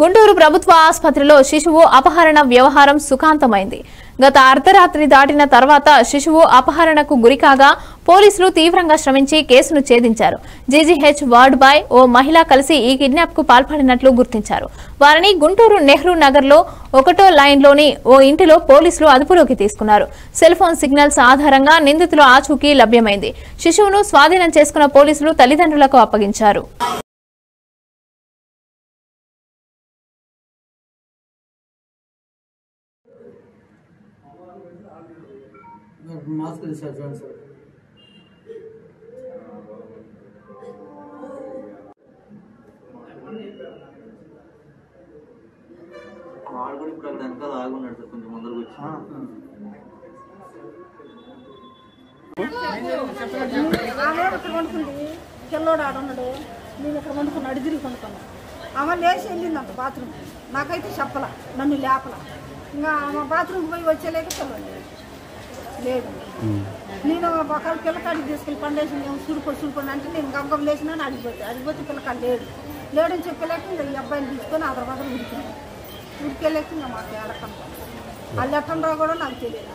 గుంటూరు ప్రభుత్వ ఆసుపత్రిలో శిశువు అపహరణ వ్యవహారం సుఖాంతమైంది. గత అర్ధరాత్రి దాటిన తర్వాత శిశువు అపహరణకు గురికాగా పోలీసులు తీవ్రంగా శ్రమించి కేసును ఛేదించారు. జీజీహెచ్ వార్డ్ బాయ్ ఓ మహిళ కలిసి ఈ కిడ్నాప్కు పాల్పడినట్లు గుర్తించారు. వారిని గుంటూరు నెహ్రూ నగర్లో ఒకటో లైన్లోని ఓ ఇంటిలో పోలీసులు అదుపులోకి తీసుకున్నారు. సెల్ ఫోన్ సిగ్నల్స్ ఆధారంగా నిందితుల ఆచూకీ లభ్యమైంది. శిశువును స్వాధీనం చేసుకున్న పోలీసులు తల్లిదండ్రులకు అప్పగించారు. మాస్క్ తీసారు చూడండి సార్. వాడు కూడా ఇప్పుడు వెనకాల ఆగున్నాడు సార్ కొంచెం ముందరకు వచ్చి. పిల్లోడు ఆడున్నాడు నేను ఇక్కడ వండుకుని అడి తిరిగి వండుకున్నాను ఆమె లేచి వెళ్ళిందంట బాత్రూమ్ నాకైతే చెప్పల నన్ను లేపల. ఇంకా ఆమె బాత్రూమ్కి పోయి వచ్చేలేక పిల్లలు లేదు నేను ఒకళ్ళ పిల్లకాడికి తీసుకెళ్ళి పండేసి మేము చూడుకొని చూడుకొని అంటే నేను గంగం లేచినా అడిగిపోతే అడిగిపోతే పిల్లకాడు లేడు. లేడని చెప్పలేక ఇంకా ఈ అబ్బాయిని తీసుకొని అదర్ తర్వాత ఉడికింది. ఉడికెళ్ళాక ఇంకా మాకు ఏడకంటాం వాళ్ళు ఎట్టండ్రా కూడా నాకు తెలియదు.